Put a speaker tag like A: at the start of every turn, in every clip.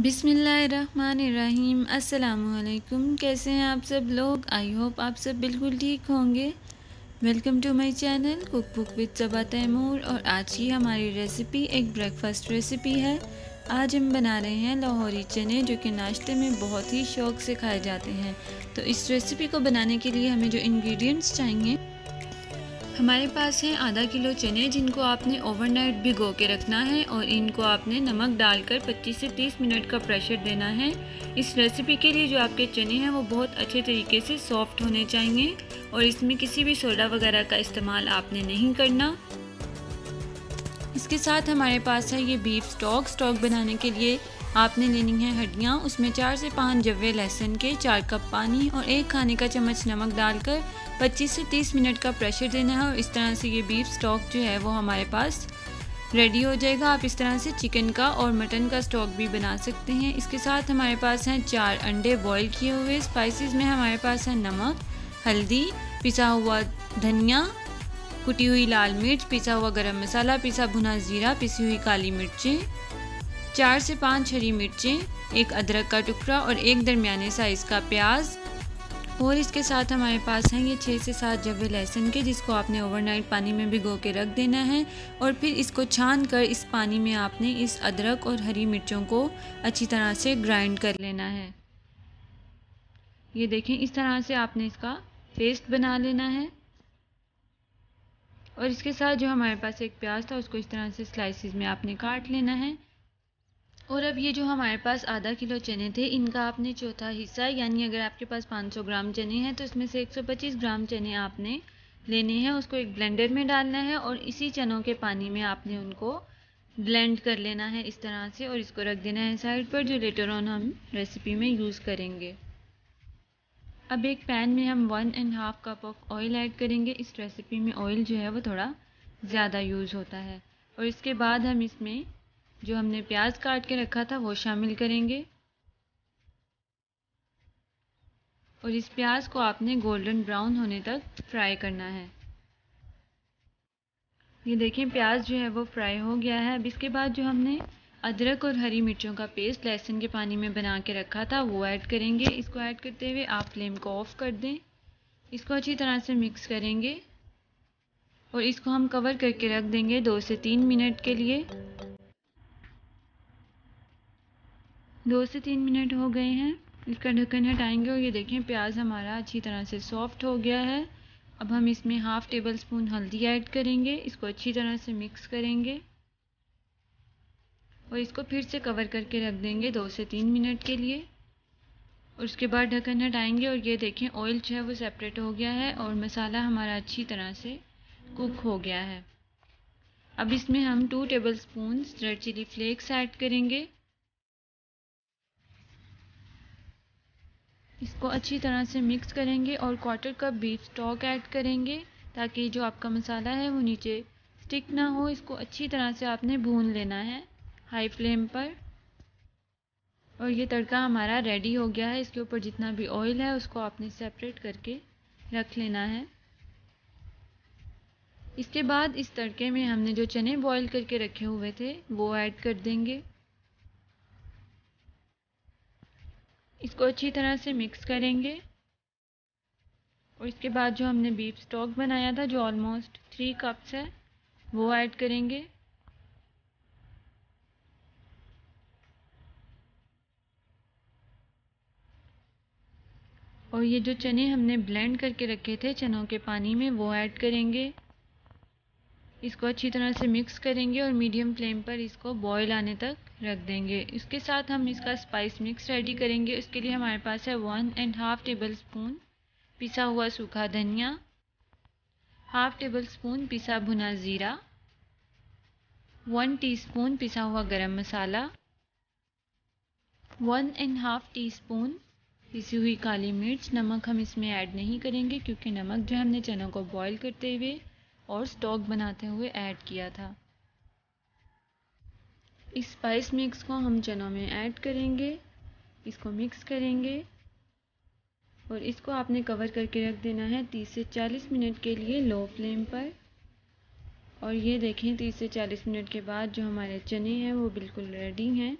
A: बिसमीम अस्सलाम कैसे हैं आप सब लोग? आई होप आप सब बिल्कुल ठीक होंगे। Welcome to my channel, cookbook with Saba Taimur. और आज की हमारी रेसिपी एक ब्रेकफास्ट रेसिपी है। आज हम बना रहे हैं लाहौरी चने, जो कि नाश्ते में बहुत ही शौक से खाए जाते हैं। तो इस रेसिपी को बनाने के लिए हमें जो इंग्रेडिएंट्स चाहिए हमारे पास हैं आधा किलो चने जिनको आपने ओवरनाइट भिगो के रखना है और इनको आपने नमक डालकर 25 से 30 मिनट का प्रेशर देना है। इस रेसिपी के लिए जो आपके चने हैं वो बहुत अच्छे तरीके से सॉफ्ट होने चाहिए और इसमें किसी भी सोडा वगैरह का इस्तेमाल आपने नहीं करना। इसके साथ हमारे पास है ये बीफ स्टॉक स्टॉक बनाने के लिए आपने लेनी है हड्डियाँ। उसमें चार से पाँच जवे लहसुन के, चार कप पानी और एक खाने का चम्मच नमक डालकर 25 से 30 मिनट का प्रेशर देना है और इस तरह से ये बीफ स्टॉक जो है वो हमारे पास रेडी हो जाएगा। आप इस तरह से चिकन का और मटन का स्टॉक भी बना सकते हैं। इसके साथ हमारे पास हैं चार अंडे बॉईल किए हुए। स्पाइसेस में हमारे पास है नमक, हल्दी, पिसा हुआ धनिया कुटी हुई लाल मिर्च, पिसा हुआ गरम मसाला, पिसा भुना ज़ीरा, पिसी हुई काली मिर्चें, चार से पाँच हरी मिर्चें, एक अदरक का टुकड़ा और एक दरमियाने साइज़ का प्याज। और इसके साथ हमारे पास हैं ये छः से सात जबे लहसुन के, जिसको आपने ओवरनाइट पानी में भिगो के रख देना है। और फिर इसको छान कर इस पानी में आपने इस अदरक और हरी मिर्चों को अच्छी तरह से ग्राइंड कर लेना है। ये देखें, इस तरह से आपने इसका पेस्ट बना लेना है। और इसके साथ जो हमारे पास एक प्याज था, उसको इस तरह से स्लाइसिस में आपने काट लेना है। और अब ये जो हमारे पास आधा किलो चने थे, इनका आपने चौथा हिस्सा, यानी अगर आपके पास 500 ग्राम चने हैं तो इसमें से 125 ग्राम चने आपने लेने हैं, उसको एक ब्लेंडर में डालना है और इसी चनों के पानी में आपने उनको ब्लेंड कर लेना है इस तरह से और इसको रख देना है साइड पर, जो लेटर ऑन हम रेसिपी में यूज़ करेंगे। अब एक पैन में हम one and half cup of oil add करेंगे। इस रेसिपी में ऑयल जो है वो थोड़ा ज़्यादा यूज़ होता है। और इसके बाद हम इसमें जो हमने प्याज काट के रखा था, वो शामिल करेंगे। और इस प्याज को आपने गोल्डन ब्राउन होने तक फ्राई करना है। ये देखें, प्याज जो है वो फ्राई हो गया है। अब इसके बाद जो हमने अदरक और हरी मिर्चों का पेस्ट लहसुन के पानी में बना के रखा था, वो ऐड करेंगे। इसको ऐड करते हुए आप फ्लेम को ऑफ़ कर दें। इसको अच्छी तरह से मिक्स करेंगे और इसको हम कवर करके रख देंगे दो से तीन मिनट के लिए। दो से तीन मिनट हो गए हैं। इसका ढक्कन हटाएँगे और ये देखें, प्याज हमारा अच्छी तरह से सॉफ्ट हो गया है। अब हम इसमें हाफ़ टेबल स्पून हल्दी ऐड करेंगे। इसको अच्छी तरह से मिक्स करेंगे। और इसको फिर से कवर करके रख देंगे दो से तीन मिनट के लिए। और उसके बाद ढक्कन हटाएँगे और ये देखें ऑयल जो है वो सेपरेट हो गया है और मसाला हमारा अच्छी तरह से कुक हो गया है। अब इसमें हम two tablespoon red chili flakes add करेंगे। इसको अच्छी तरह से मिक्स करेंगे और quarter cup beef stock add करेंगे ताकि जो आपका मसाला है वो नीचे स्टिक ना हो। इसको अच्छी तरह से आपने भून लेना है। हाई फ्लेम पर। और ये तड़का हमारा रेडी हो गया है। इसके ऊपर जितना भी ऑयल है, उसको आपने सेपरेट करके रख लेना है। इसके बाद इस तड़के में हमने जो चने बॉईल करके रखे हुए थे, वो ऐड कर देंगे। इसको अच्छी तरह से मिक्स करेंगे। और इसके बाद जो हमने बीफ स्टॉक बनाया था, जो ऑलमोस्ट थ्री कप्स है, वो ऐड करेंगे। और ये जो चने हमने ब्लेंड करके रखे थे चनों के पानी में, वो ऐड करेंगे। इसको अच्छी तरह से मिक्स करेंगे और मीडियम फ्लेम पर इसको बॉईल आने तक रख देंगे। इसके साथ हम इसका स्पाइस मिक्स रेडी करेंगे। इसके लिए हमारे पास है one and half tablespoon पिसा हुआ सूखा धनिया हाफ़ टेबल स्पून पिसा भुना ज़ीरा वन टीस्पून पिसा हुआ garam masala one and half teaspoon पिसी हुई काली मिर्च नमक हम इसमें ऐड नहीं करेंगे क्योंकि नमक जो हमने चनों को बॉईल करते हुए और स्टॉक बनाते हुए ऐड किया था। इस स्पाइस मिक्स को हम चनों में ऐड करेंगे, इसको मिक्स करेंगे और इसको आपने कवर करके रख देना है 30 से 40 मिनट के लिए लो फ्लेम पर। और ये देखें 30 से 40 मिनट के बाद जो हमारे चने हैं वो बिल्कुल रेडी हैं।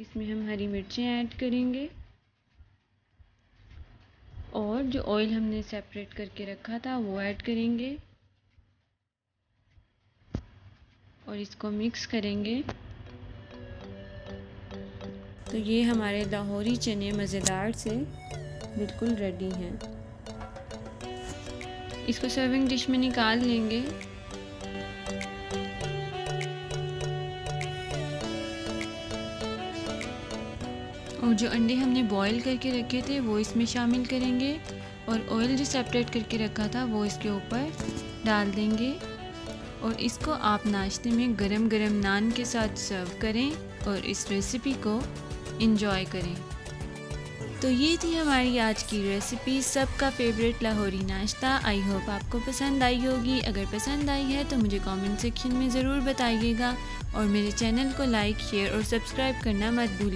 A: इसमें हम हरी मिर्चें ऐड करेंगे। और जो ऑयल हमने सेपरेट करके रखा था, वो ऐड करेंगे। और इसको मिक्स करेंगे। तो ये हमारे लाहौरी चने मज़ेदार से बिल्कुल रेडी हैं। इसको सर्विंग डिश में निकाल लेंगे। और जो अंडे हमने बॉईल करके रखे थे, वो इसमें शामिल करेंगे। और ऑयल जो सेपरेट करके रखा था, वो इसके ऊपर डाल देंगे। और इसको आप नाश्ते में गरम गरम नान के साथ सर्व करें और इस रेसिपी को इन्जॉय करें। तो ये थी हमारी आज की रेसिपी सबका फेवरेट लाहौरी नाश्ता। आई होप आपको पसंद आई होगी। अगर पसंद आई है तो मुझे कमेंट सेक्शन में ज़रूर बताइएगा। और मेरे चैनल को लाइक शेयर और सब्सक्राइब करना मत भूलिए।